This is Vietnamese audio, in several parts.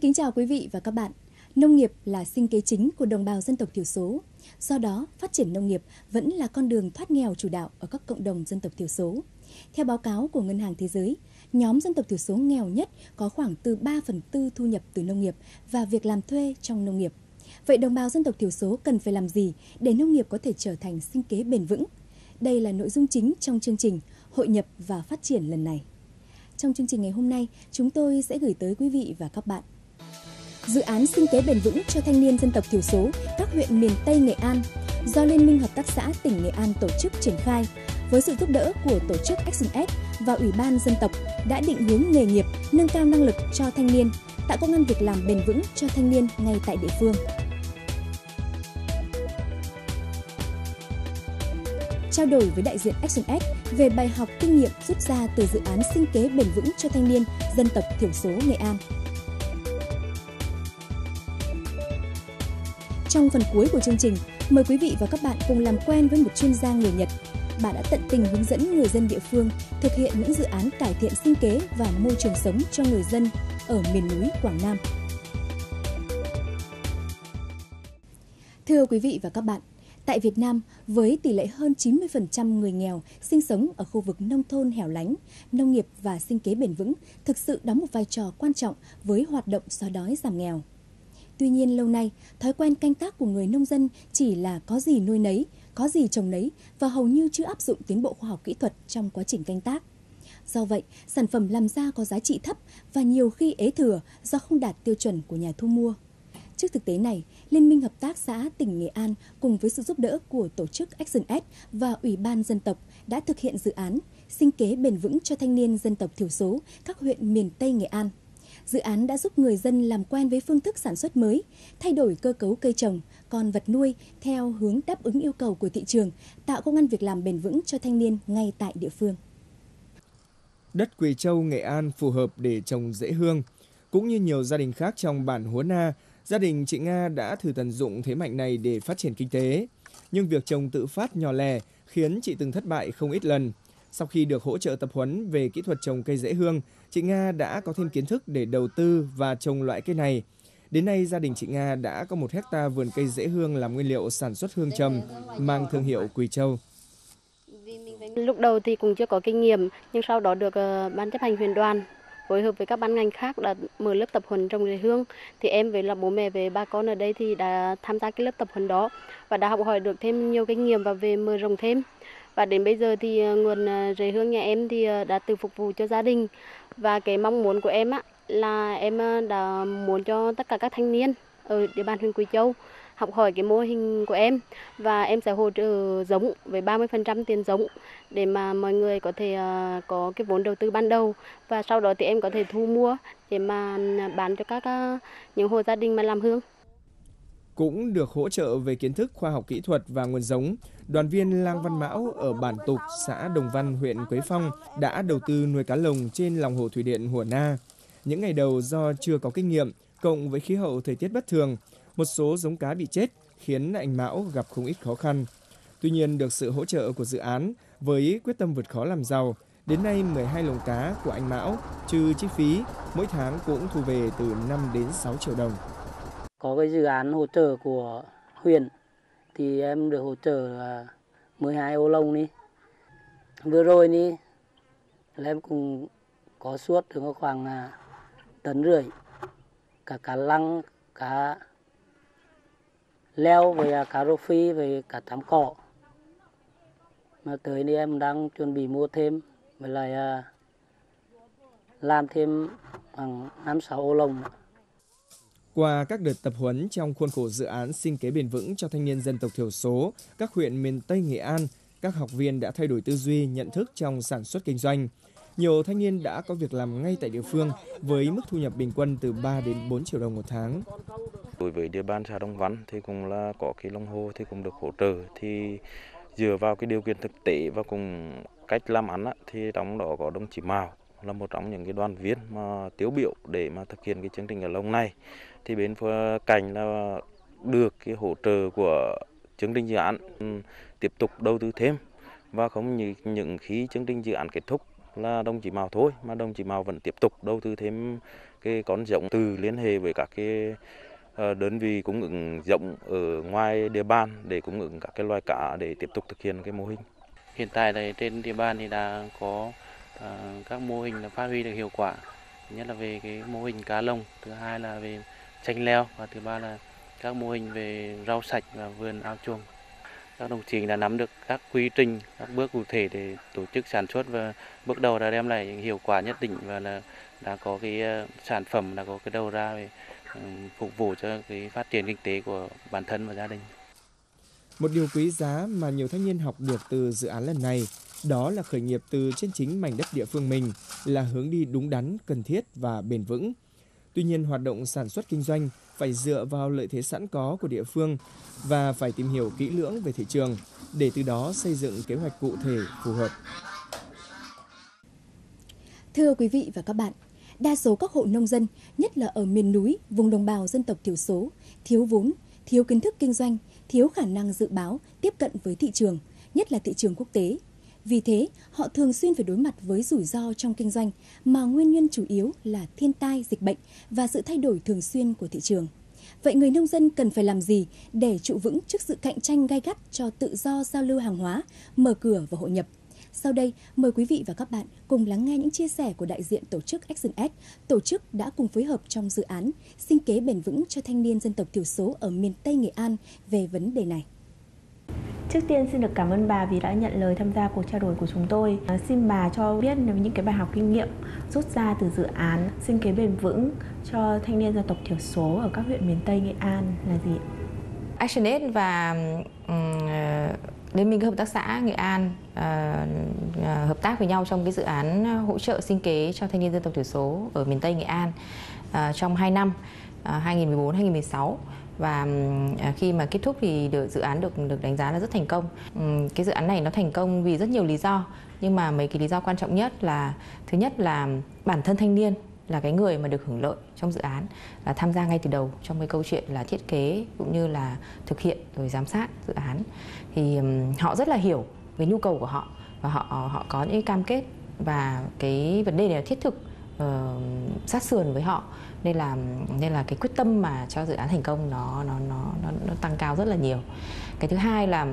kính chào quý vị và các bạn. Nông nghiệp là sinh kế chính của đồng bào dân tộc thiểu số. Do đó, phát triển nông nghiệp vẫn là con đường thoát nghèo chủ đạo ở các cộng đồng dân tộc thiểu số. Theo báo cáo của Ngân hàng Thế giới, nhóm dân tộc thiểu số nghèo nhất có khoảng từ 3 phần tư thu nhập từ nông nghiệp và việc làm thuê trong nông nghiệp. Vậy đồng bào dân tộc thiểu số cần phải làm gì để nông nghiệp có thể trở thành sinh kế bền vững? Đây là nội dung chính trong chương trình Hội nhập và phát triển lần này. Trong chương trình ngày hôm nay, chúng tôi sẽ gửi tới quý vị và các bạn dự án sinh kế bền vững cho thanh niên dân tộc thiểu số các huyện miền Tây Nghệ An do Liên minh Hợp tác xã tỉnh Nghệ An tổ chức triển khai với sự giúp đỡ của tổ chức Action và Ủy ban dân tộc đã định hướng nghề nghiệp, nâng cao năng lực cho thanh niên, tạo công an việc làm bền vững cho thanh niên ngay tại địa phương. Trao đổi với đại diện Action về bài học kinh nghiệm rút ra từ dự án sinh kế bền vững cho thanh niên dân tộc thiểu số Nghệ An. Trong phần cuối của chương trình, mời quý vị và các bạn cùng làm quen với một chuyên gia người Nhật. Bà đã tận tình hướng dẫn người dân địa phương thực hiện những dự án cải thiện sinh kế và môi trường sống cho người dân ở miền núi Quảng Nam. Thưa quý vị và các bạn, tại Việt Nam, với tỷ lệ hơn 90% người nghèo sinh sống ở khu vực nông thôn hẻo lánh, nông nghiệp và sinh kế bền vững thực sự đóng một vai trò quan trọng với hoạt động xóa đói giảm nghèo. Tuy nhiên lâu nay, thói quen canh tác của người nông dân chỉ là có gì nuôi nấy, có gì trồng nấy và hầu như chưa áp dụng tiến bộ khoa học kỹ thuật trong quá trình canh tác. Do vậy, sản phẩm làm ra có giá trị thấp và nhiều khi ế thừa do không đạt tiêu chuẩn của nhà thu mua. Trước thực tế này, Liên minh Hợp tác xã tỉnh Nghệ An cùng với sự giúp đỡ của tổ chức Action S và Ủy ban dân tộc đã thực hiện dự án sinh kế bền vững cho thanh niên dân tộc thiểu số các huyện miền Tây Nghệ An Dự án đã giúp người dân làm quen với phương thức sản xuất mới, thay đổi cơ cấu cây trồng, con vật nuôi theo hướng đáp ứng yêu cầu của thị trường, tạo công an việc làm bền vững cho thanh niên ngay tại địa phương. Đất Quỳ Châu, Nghệ An phù hợp để trồng dễ hương. Cũng như nhiều gia đình khác trong bản Húa Na, gia đình chị Nga đã thử tận dụng thế mạnh này để phát triển kinh tế. Nhưng việc trồng tự phát nhỏ lẻ khiến chị từng thất bại không ít lần. Sau khi được hỗ trợ tập huấn về kỹ thuật trồng cây dễ hương, chị Nga đã có thêm kiến thức để đầu tư và trồng loại cây này. Đến nay, gia đình chị Nga đã có một hecta vườn cây dễ hương làm nguyên liệu sản xuất hương trầm, mang thương hiệu Quỳ Châu. Lúc đầu thì cũng chưa có kinh nghiệm, nhưng sau đó được ờ, ban chấp hành huyền đoàn phối hợp với các ban ngành khác đã mở lớp tập huấn trồng dễ hương thì em với là bố mẹ về ba con ở đây thì đã tham gia cái lớp tập huấn đó và đã học hỏi được thêm nhiều kinh nghiệm và về mở rộng thêm và đến bây giờ thì ờ, nguồn ờ, rễ hương nhà em thì ờ, đã tự phục vụ cho gia đình. Và cái mong muốn của em á, là em đã muốn cho tất cả các thanh niên ở địa bàn huyện Quỳ Châu học hỏi cái mô hình của em. Và em sẽ hỗ trợ giống với 30% tiền giống để mà mọi người có thể có cái vốn đầu tư ban đầu. Và sau đó thì em có thể thu mua để mà ừ, bán cho các những hộ gia đình mà làm hương cũng được hỗ trợ về kiến thức khoa học kỹ thuật và nguồn giống, đoàn viên Lang Văn Mão ở bản Tục, xã Đồng Văn, huyện Quế Phong đã đầu tư nuôi cá lồng trên lòng hồ thủy điện Hùa Na. Những ngày đầu do chưa có kinh nghiệm, cộng với khí hậu thời tiết bất thường, một số giống cá bị chết khiến anh Mão gặp không ít khó khăn. Tuy nhiên được sự hỗ trợ của dự án với quyết tâm vượt khó làm giàu, đến nay 12 lồng cá của anh Mão trừ chi phí mỗi tháng cũng thu về từ 5 đến 6 triệu đồng có cái dự án hỗ trợ của huyện, thì em được hỗ trợ à, 12 ô lông đi vừa rồi đi, là em cũng có suốt được khoảng à, tấn rưỡi, cả cá lăng, cá leo với à, cá rô phi với cả tám cỏ mà tới đi em đang chuẩn bị mua thêm, với lại làm thêm khoảng năm sáu ô lồng nữa. Qua các đợt tập huấn trong khuôn khổ dự án sinh kế bền vững cho thanh niên dân tộc thiểu số, các huyện miền Tây Nghệ An, các học viên đã thay đổi tư duy, nhận thức trong sản xuất kinh doanh. Nhiều thanh niên đã có việc làm ngay tại địa phương với mức thu nhập bình quân từ 3 đến 4 triệu đồng một tháng. Đối với địa bàn xã Đông Văn thì cũng là có cái lông hồ thì cũng được hỗ trợ thì dựa vào cái điều kiện thực tế và cùng cách làm ăn thì trong đó có đồng chí Mào là một trong những cái đoàn viên mà tiêu biểu để mà thực hiện cái chương trình ở lông này thì bên cạnh là được cái hỗ trợ của chương trình dự án ừ, tiếp tục đầu tư thêm và không như những khi chương trình dự án kết thúc là đồng chí Mào thôi, mà đồng chí Mào vẫn tiếp tục đầu tư thêm cái con giống từ liên hệ với các cái ờ, đơn vị cung ứng giống ở ngoài địa bàn để cung ứng các cái loài cá để tiếp tục thực hiện cái mô hình. Hiện tại thì trên địa bàn thì đã có Ờ, các mô hình là phát huy được hiệu quả. Thứ nhất là về cái mô hình cá lồng, thứ hai là về chanh leo và thứ ba là các mô hình về rau sạch và vườn ao chuồng. Các đồng chí đã nắm được các quy trình, các bước cụ thể để tổ chức sản xuất và bước đầu đã đem lại hiệu quả nhất định và là đã có cái ờ, sản phẩm đã có cái đầu ra về ừ, phục vụ cho cái phát triển kinh tế của bản thân và gia đình. Một điều quý giá mà nhiều thanh niên học được từ dự án lần này đó là khởi nghiệp từ trên chính mảnh đất địa phương mình là hướng đi đúng đắn, cần thiết và bền vững. Tuy nhiên, hoạt động sản xuất kinh doanh phải dựa vào lợi thế sẵn có của địa phương và phải tìm hiểu kỹ lưỡng về thị trường để từ đó xây dựng kế hoạch cụ thể phù hợp. Thưa quý vị và các bạn, đa số các hộ nông dân, nhất là ở miền núi, vùng đồng bào dân tộc thiểu số, thiếu vốn, thiếu kiến thức kinh doanh, thiếu khả năng dự báo, tiếp cận với thị trường, nhất là thị trường quốc tế. Vì thế, họ thường xuyên phải đối mặt với rủi ro trong kinh doanh mà nguyên nhân chủ yếu là thiên tai, dịch bệnh và sự thay đổi thường xuyên của thị trường. Vậy người nông dân cần phải làm gì để trụ vững trước sự cạnh tranh gai gắt cho tự do giao lưu hàng hóa, mở cửa và hội nhập? Sau đây, mời quý vị và các bạn cùng lắng nghe những chia sẻ của đại diện tổ chức Action S, tổ chức đã cùng phối hợp trong dự án sinh kế bền vững cho thanh niên dân tộc thiểu số ở miền Tây Nghệ An về vấn đề này. Trước tiên xin được cảm ơn bà vì đã nhận lời tham gia cuộc trao đổi của chúng tôi. À, xin bà cho biết những cái bài học kinh nghiệm rút ra từ dự án sinh kế bền vững cho thanh niên dân tộc thiểu số ở các huyện miền Tây Nghệ An là gì? ActionAid và um, Liên minh hợp tác xã Nghệ An uh, hợp tác với nhau trong cái dự án hỗ trợ sinh kế cho thanh niên dân tộc thiểu số ở miền Tây Nghệ An uh, trong 2 năm uh, 2014-2016 và à, khi mà kết thúc thì được dự án được được đánh giá là rất thành công. Cái dự án này nó thành công vì rất nhiều lý do. Nhưng mà mấy cái lý do quan trọng nhất là thứ nhất là bản thân thanh niên là cái người mà được hưởng lợi trong dự án là tham gia ngay từ đầu trong cái câu chuyện là thiết kế cũng như là thực hiện rồi giám sát dự án. Thì họ rất là hiểu cái nhu cầu của họ và họ họ có những cam kết và cái vấn đề này là thiết thực uh, sát sườn với họ nên là nên là cái quyết tâm mà cho dự án thành công nó nó nó nó, nó tăng cao rất là nhiều. Cái thứ hai là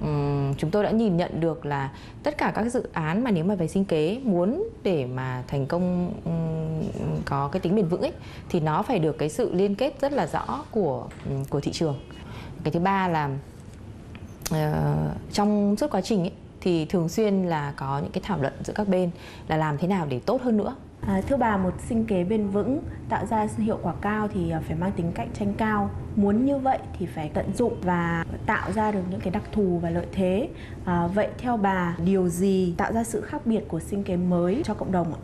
um, chúng tôi đã nhìn nhận được là tất cả các dự án mà nếu mà về sinh kế muốn để mà thành công um, có cái tính bền vững ấy thì nó phải được cái sự liên kết rất là rõ của um, của thị trường. Cái thứ ba là uh, trong suốt quá trình ấy, thì thường xuyên là có những cái thảo luận giữa các bên là làm thế nào để tốt hơn nữa. À, thưa bà, một sinh kế bền vững tạo ra hiệu quả cao thì à, phải mang tính cạnh tranh cao. Muốn như vậy thì phải tận dụng và tạo ra được những cái đặc thù và lợi thế. À, vậy theo bà, điều gì tạo ra sự khác biệt của sinh kế mới cho cộng đồng ạ?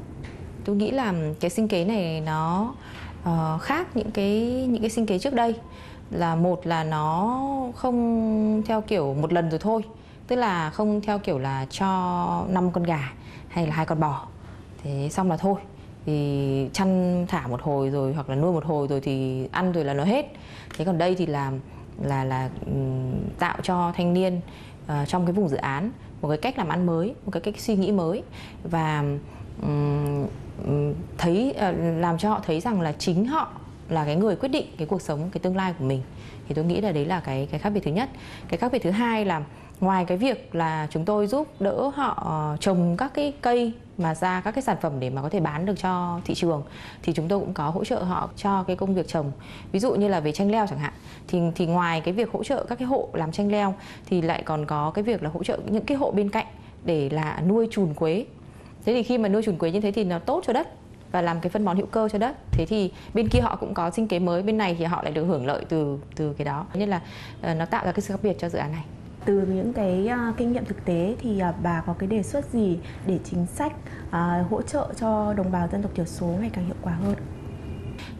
Tôi nghĩ là cái sinh kế này nó uh, khác những cái những cái sinh kế trước đây là một là nó không theo kiểu một lần rồi thôi tức là không theo kiểu là cho năm con gà hay là hai con bò thế xong là thôi thì chăn thả một hồi rồi hoặc là nuôi một hồi rồi thì ăn rồi là nó hết. Thế còn đây thì là là là tạo cho thanh niên uh, trong cái vùng dự án một cái cách làm ăn mới một cái cách suy nghĩ mới. Và um, thấy uh, làm cho họ thấy rằng là chính họ là cái người quyết định cái cuộc sống cái tương lai của mình. Thì tôi nghĩ là đấy là cái cái khác biệt thứ nhất. Cái khác biệt thứ hai là ngoài cái việc là chúng tôi giúp đỡ họ ờ, trồng các cái cây mà ra các cái sản phẩm để mà có thể bán được cho thị trường, thì chúng tôi cũng có hỗ trợ họ cho cái công việc trồng. Ví dụ như là về chanh leo chẳng hạn, thì thì ngoài cái việc hỗ trợ các cái hộ làm chanh leo, thì lại còn có cái việc là hỗ trợ những cái hộ bên cạnh để là nuôi chùn quế. Thế thì khi mà nuôi chùn quế như thế thì nó tốt cho đất và làm cái phân bón hữu cơ cho đất. Thế thì bên kia họ cũng có sinh kế mới, bên này thì họ lại được hưởng lợi từ từ cái đó. Nên là ờ, nó tạo ra cái sự khác biệt cho dự án này từ những cái uh, kinh nghiệm thực tế thì uh, bà có cái đề xuất gì để chính sách uh, hỗ trợ cho đồng bào dân tộc thiểu số ngày càng hiệu quả hơn?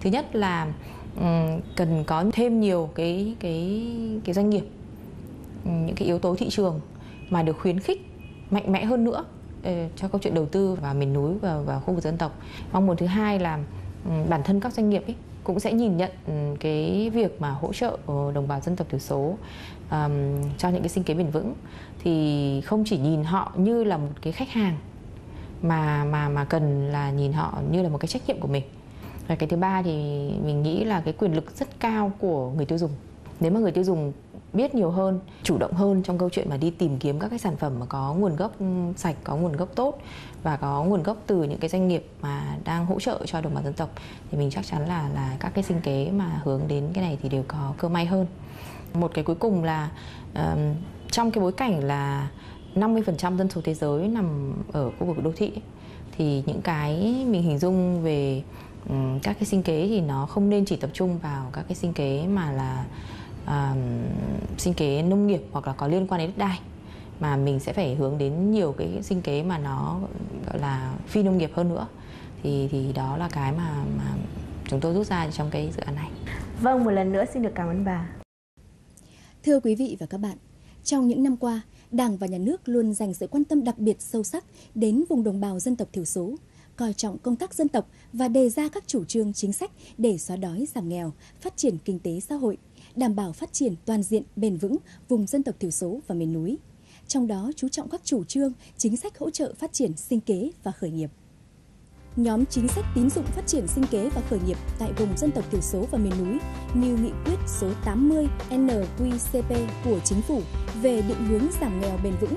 Thứ nhất là um, cần có thêm nhiều cái cái cái doanh nghiệp những cái yếu tố thị trường mà được khuyến khích mạnh mẽ hơn nữa ờ, cho câu chuyện đầu tư vào miền núi và vào khu vực dân tộc. Mong muốn thứ hai là bản thân các doanh nghiệp ấy cũng sẽ nhìn nhận ừ, cái việc mà hỗ trợ ờ, đồng bào dân tộc thiểu số um, cho những cái sinh kế bền vững. Thì không chỉ nhìn họ như là một cái khách hàng mà mà mà cần là nhìn họ như là một cái trách nhiệm của mình. Và cái thứ ba thì mình nghĩ là cái quyền lực rất cao của người tiêu dùng. Nếu mà người tiêu dùng biết nhiều hơn chủ động hơn trong câu chuyện mà đi tìm kiếm các cái sản phẩm mà có nguồn gốc ừ, sạch có nguồn gốc tốt và có nguồn gốc từ những cái doanh nghiệp mà đang hỗ trợ cho đồng bào dân tộc thì mình chắc chắn là là các cái sinh kế mà hướng đến cái này thì đều có cơ may hơn. Một cái cuối cùng là uh, trong cái bối cảnh là 50% dân số thế giới nằm ở khu vực đô thị thì những cái mình hình dung về um, các cái sinh kế thì nó không nên chỉ tập trung vào các cái sinh kế mà là uh, sinh kế nông nghiệp hoặc là có liên quan đến đất đai mà mình sẽ phải hướng đến nhiều cái sinh kế mà nó gọi là phi nông nghiệp hơn nữa thì thì đó là cái mà mà chúng tôi rút ra trong cái dự án này. Vâng, một lần nữa xin được cảm ơn bà. Thưa quý vị và các bạn, trong những năm qua, Đảng và Nhà nước luôn dành sự quan tâm đặc biệt sâu sắc đến vùng đồng bào dân tộc thiểu số, coi trọng công tác dân tộc và đề ra các chủ trương chính sách để xóa đói giảm nghèo, phát triển kinh tế xã hội, đảm bảo phát triển toàn diện bền vững vùng dân tộc thiểu số và miền núi. Trong đó chú trọng các chủ trương, chính sách hỗ trợ phát triển sinh kế và khởi nghiệp nhóm chính sách tín dụng phát triển sinh kế và khởi nghiệp tại vùng dân tộc thiểu số và miền núi như nghị quyết số 80 NQCP của Chính phủ về định hướng giảm nghèo bền vững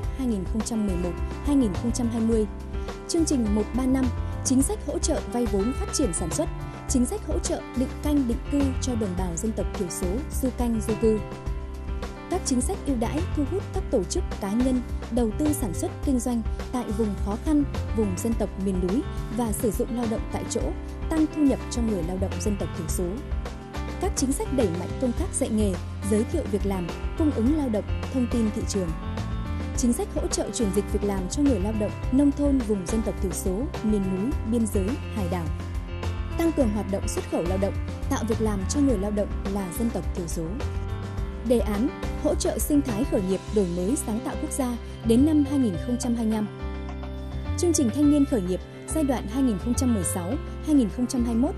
2011-2020, chương trình 135 chính sách hỗ trợ vay vốn phát triển sản xuất, chính sách hỗ trợ định canh định cư cho đồng bào dân tộc thiểu số, du canh du cư các chính sách ưu đãi thu hút các tổ chức cá nhân đầu tư sản xuất kinh doanh tại vùng khó khăn, vùng dân tộc miền núi và sử dụng lao động tại chỗ, tăng thu nhập cho người lao động dân tộc thiểu số. Các chính sách đẩy mạnh công tác dạy nghề, giới thiệu việc làm, cung ứng lao động, thông tin thị trường. Chính sách hỗ trợ chuyển dịch việc làm cho người lao động nông thôn vùng dân tộc thiểu số, miền núi, biên giới, hải đảo. Tăng cường hoạt động xuất khẩu lao động, tạo việc làm cho người lao động là dân tộc thiểu số đề án hỗ trợ sinh thái khởi nghiệp đổi mới sáng tạo quốc gia đến năm 2025. Chương trình thanh niên khởi nghiệp giai đoạn 2016-2021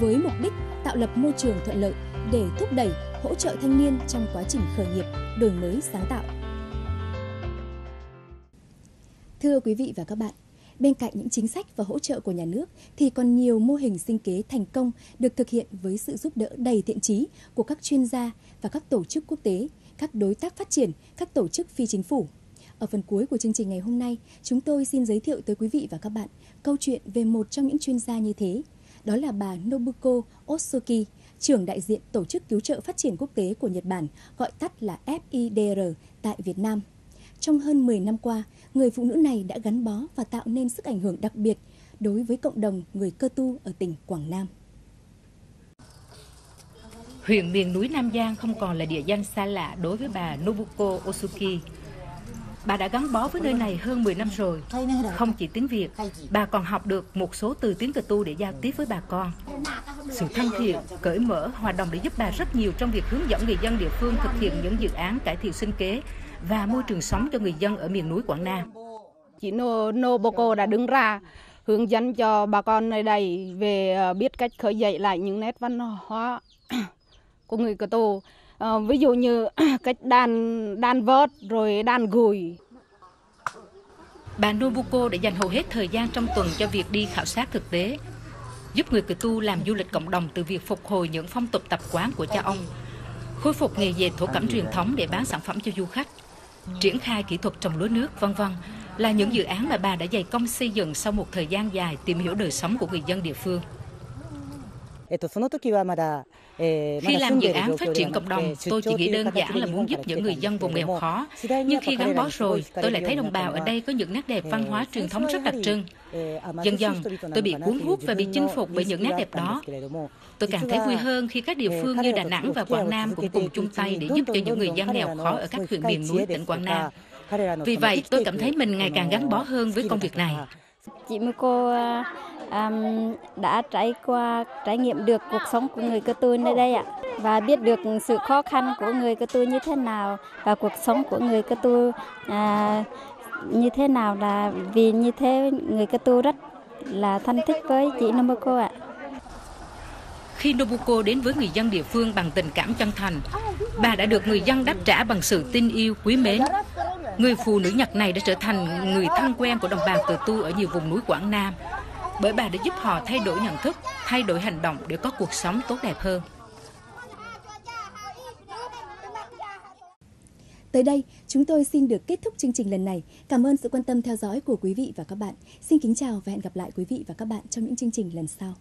với mục đích tạo lập môi trường thuận lợi để thúc đẩy hỗ trợ thanh niên trong quá trình khởi nghiệp, đổi mới sáng tạo. Thưa quý vị và các bạn, Bên cạnh những chính sách và hỗ trợ của nhà nước thì còn nhiều mô hình sinh kế thành công được thực hiện với sự giúp đỡ đầy thiện trí của các chuyên gia và các tổ chức quốc tế, các đối tác phát triển, các tổ chức phi chính phủ. Ở phần cuối của chương trình ngày hôm nay, chúng tôi xin giới thiệu tới quý vị và các bạn câu chuyện về một trong những chuyên gia như thế. Đó là bà Nobuko Otsuki, trưởng đại diện Tổ chức Cứu trợ Phát triển Quốc tế của Nhật Bản, gọi tắt là FIDR tại Việt Nam. Trong hơn 10 năm qua, người phụ nữ này đã gắn bó và tạo nên sức ảnh hưởng đặc biệt đối với cộng đồng người cơ tu ở tỉnh Quảng Nam. Huyện miền núi Nam Giang không còn là địa danh xa lạ đối với bà Nobuko Osuki. Bà đã gắn bó với nơi này hơn 10 năm rồi. Không chỉ tiếng Việt, bà còn học được một số từ tiếng cơ tu để giao tiếp với bà con. Sự thân thiện, cởi mở, hòa đồng để giúp bà rất nhiều trong việc hướng dẫn người dân địa phương thực hiện những dự án cải thiện sinh kế và môi trường sống cho người dân ở miền núi Quảng Nam. Chị Noboko đã đứng ra hướng dẫn cho bà con nơi đây về ờ, biết cách khởi dậy lại những nét văn hóa của người Cơ Tô. À, ví dụ như cách đàn đàn vớt rồi đàn gùi. Bà Nobuko đã dành hầu hết thời gian trong tuần cho việc đi khảo sát thực tế, giúp người Cờ Tu làm du lịch cộng đồng từ việc phục hồi những phong tục tập quán của cha ông, khôi phục nghề dệt thổ cẩm truyền thống để bán sản phẩm cho du khách triển khai kỹ thuật trồng lúa nước, vân vân là những dự án mà bà đã dày công xây dựng sau một thời gian dài tìm hiểu đời sống của người dân địa phương. Khi làm dự án phát triển cộng đồng, tôi chỉ nghĩ đơn giản là muốn giúp những người dân vùng nghèo khó. Nhưng khi gắn bó rồi, tôi lại thấy đồng bào ở đây có những nét đẹp văn hóa truyền thống rất đặc trưng. Dần dần, tôi bị cuốn hút và bị chinh phục bởi những nét đẹp đó. Tôi càng thấy vui hơn khi các địa phương như Đà Nẵng và Quảng Nam cũng cùng chung tay để giúp cho những người dân nghèo khó ở các huyện miền núi tỉnh Quảng Nam. Vì vậy, tôi cảm thấy mình ngày càng gắn bó hơn với công việc này. Chị cô um, đã trải qua trải nghiệm được cuộc sống của người cơ tu nơi đây ạ và biết được sự khó khăn của người cơ tu như thế nào và cuộc sống của người cơ tu à, như thế nào là vì như thế người cơ tu rất là thân thích với chị Nobuko ạ. Khi Nobuko đến với người dân địa phương bằng tình cảm chân thành, bà đã được người dân đáp trả bằng sự tin yêu, quý mến. Người phụ nữ Nhật này đã trở thành người thân quen của đồng bào Cờ Tu ở nhiều vùng núi Quảng Nam bởi bà đã giúp họ thay đổi nhận thức, thay đổi hành động để có cuộc sống tốt đẹp hơn. Tới đây, chúng tôi xin được kết thúc chương trình lần này. Cảm ơn sự quan tâm theo dõi của quý vị và các bạn. Xin kính chào và hẹn gặp lại quý vị và các bạn trong những chương trình lần sau.